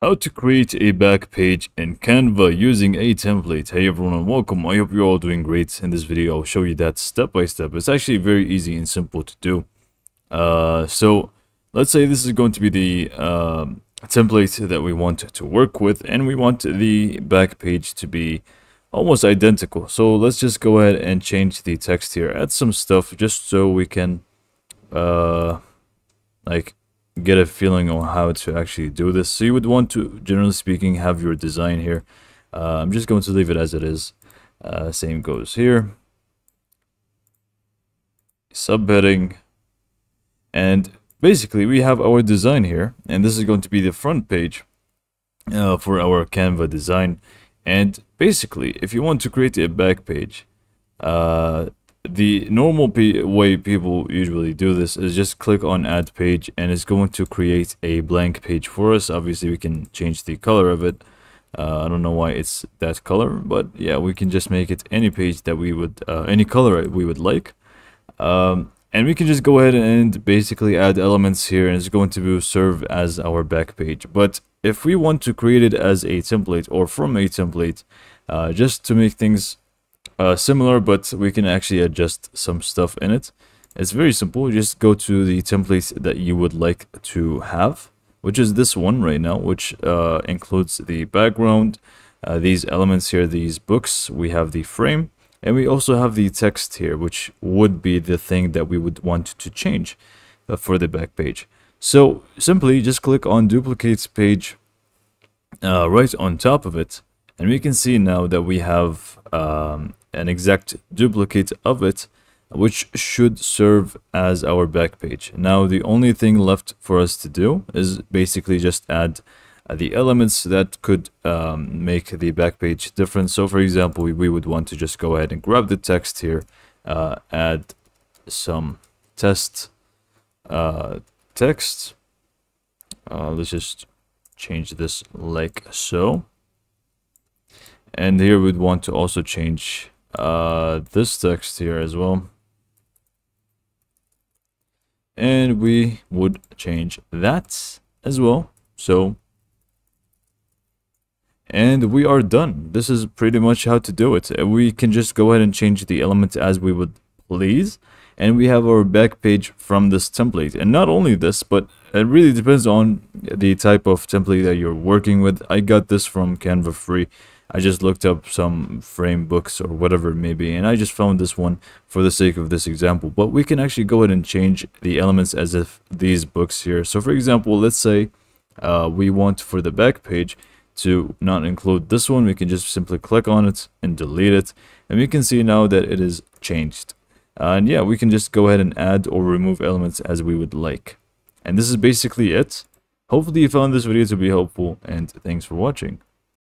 How to create a back page in Canva using a template. Hey everyone and welcome. I hope you're all doing great. In this video, I'll show you that step by step. It's actually very easy and simple to do. Uh, so let's say this is going to be the um, template that we want to work with and we want the back page to be almost identical. So let's just go ahead and change the text here. Add some stuff just so we can uh, like get a feeling on how to actually do this. So you would want to, generally speaking, have your design here. Uh, I'm just going to leave it as it is. Uh, same goes here. Subheading. And basically we have our design here. And this is going to be the front page uh, for our Canva design. And basically, if you want to create a back page, uh, the normal way people usually do this is just click on add page and it's going to create a blank page for us. Obviously we can change the color of it. Uh, I don't know why it's that color but yeah we can just make it any page that we would uh, any color we would like. Um, and we can just go ahead and basically add elements here and it's going to serve as our back page. But if we want to create it as a template or from a template uh, just to make things uh, similar, but we can actually adjust some stuff in it. It's very simple. Just go to the templates that you would like to have, which is this one right now, which uh, includes the background, uh, these elements here, these books. We have the frame, and we also have the text here, which would be the thing that we would want to change uh, for the back page. So simply just click on duplicate page uh, right on top of it. And we can see now that we have um, an exact duplicate of it which should serve as our back page. Now the only thing left for us to do is basically just add uh, the elements that could um, make the back page different. So for example, we, we, would want to just go ahead and grab the text here, uh, add some test uh, text. Uh, let's just change this like so. And here we'd want to also change uh, this text here as well. And we would change that as well. So, and we are done. This is pretty much how to do it. We can just go ahead and change the elements as we would please. And we have our back page from this template. And not only this, but it really depends on the type of template that you're working with. I got this from Canva Free. I just looked up some frame books or whatever it may be, and I just found this one for the sake of this example. But we can actually go ahead and change the elements as if these books here. So for example, let's say uh, we want for the back page to not include this one. We can just simply click on it and delete it. And we can see now that it is changed. Uh, and yeah, we can just go ahead and add or remove elements as we would like. And this is basically it. Hopefully you found this video to be helpful and thanks for watching.